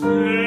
Se